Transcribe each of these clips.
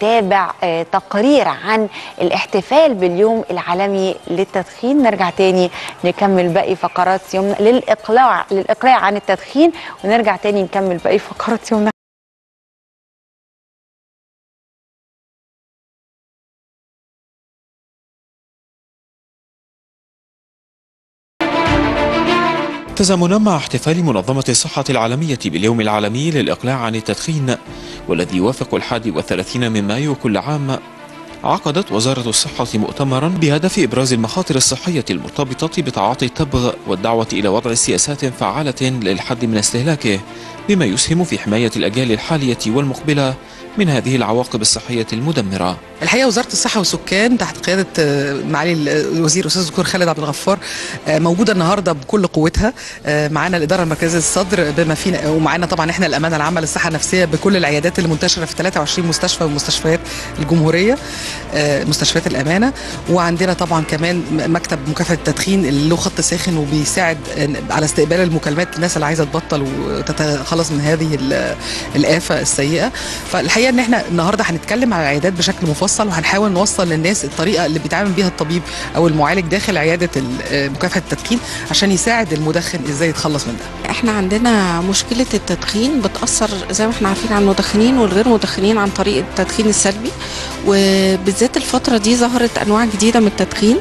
تابع آه، تقرير عن الاحتفال باليوم العالمي للتدخين. نرجع تاني نكمل باقي فقرات يومنا للإقلاع للإقلاع عن التدخين ونرجع تاني نكمل باقي فقرات يومنا. تزامنا مع احتفال منظمة الصحة العالمية باليوم العالمي للإقلاع عن التدخين. والذي يوافق الحادي والثلاثين من مايو كل عام عقدت وزارة الصحة مؤتمرا بهدف إبراز المخاطر الصحية المرتبطة بتعاطي التبغ والدعوة إلى وضع سياسات فعالة للحد من استهلاكه بما يسهم في حماية الأجيال الحالية والمقبلة من هذه العواقب الصحية المدمرة. الحقيقة وزارة الصحة والسكان تحت قيادة آه، معالي الوزير الاستاذ الدكتور خالد عبد الغفار آه، موجودة النهارده بكل قوتها آه، معانا الإدارة المركزية للصدر بما فينا ومعانا طبعا إحنا الأمانة العامة للصحة النفسية بكل العيادات اللي منتشره في 23 مستشفى من مستشفيات الجمهورية آه، مستشفيات الأمانة. وعندنا طبعا كمان مكتب مكافحة التدخين اللي له خط ساخن وبيساعد آه، على استقبال المكالمات الناس اللي عايزة تبطل وتتخلص من هذه ال- الآفة السيئة. فالحقيقة إن إحنا النهارده هنتكلم على العيادات بشكل مفصل. وهنحاول نوصل للناس الطريقة اللي بيتعامل بيها الطبيب أو المعالج داخل عيادة آه، مكافحة التدخين عشان يساعد المدخن إزاي يتخلص من ده. إحنا عندنا مشكلة التدخين بتأثر زي ما إحنا عارفين على المدخنين والغير مدخنين عن طريق التدخين السلبي وبالذات الفترة دي ظهرت أنواع جديدة من التدخين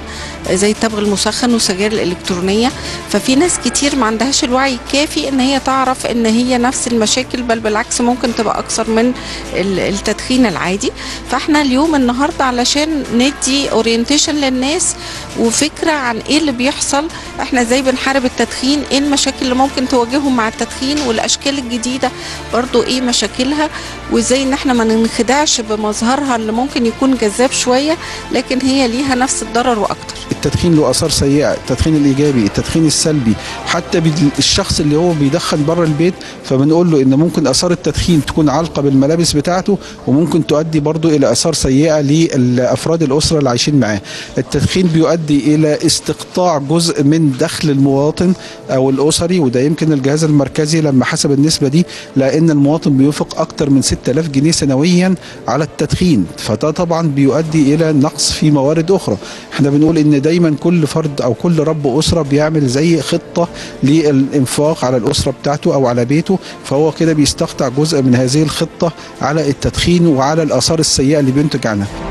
زي التبغ المسخن والسجائر الإلكترونية. ففي ناس كتير ما عندهاش الوعي الكافي إن هي تعرف إن هي نفس المشاكل بل بالعكس ممكن تبقى أكثر من ال- التدخين العادي. فإحنا اليوم النهاردة علشان ندي اورينتيشن للناس وفكرة عن إيه اللي بيحصل. إحنا إزاي بنحارب التدخين؟ إيه المشاكل اللي ممكن تواجههم مع التدخين؟ والأشكال الجديدة برضو إيه مشاكلها؟ وإزاي إن إحنا ما ننخدعش بمظهرها اللي ممكن يكون جذاب شوية لكن هي ليها نفس الضرر وأكتر. التدخين له آثار سيئة التدخين الإيجابي التدخين السلبي حتى الشخص اللي هو بيدخن بره البيت فبنقول له إن ممكن آثار التدخين تكون علقه بالملابس بتاعته وممكن تؤدي برضه إلى آثار سيئة لافراد الأسرة اللي عايشين معاه. التدخين بيؤدي إلى استقطاع جزء من دخل المواطن أو الأسري وده يمكن الجهاز المركزي لما حسب النسبة دي لأن المواطن بينفق أكتر من 6000 جنيه سنويا على التدخين. فده طبعا بيؤدي إلى نقص في موارد أخرى. إحنا بنقول إن دايما كل فرد أو كل رب أسرة بيعمل زي خطة للإنفاق على الأسرة بتاعته أو على بيته فهو كده بيستقطع جزء من هذه الخطة على التدخين وعلى الآثار السيئة اللي بينتج عنها.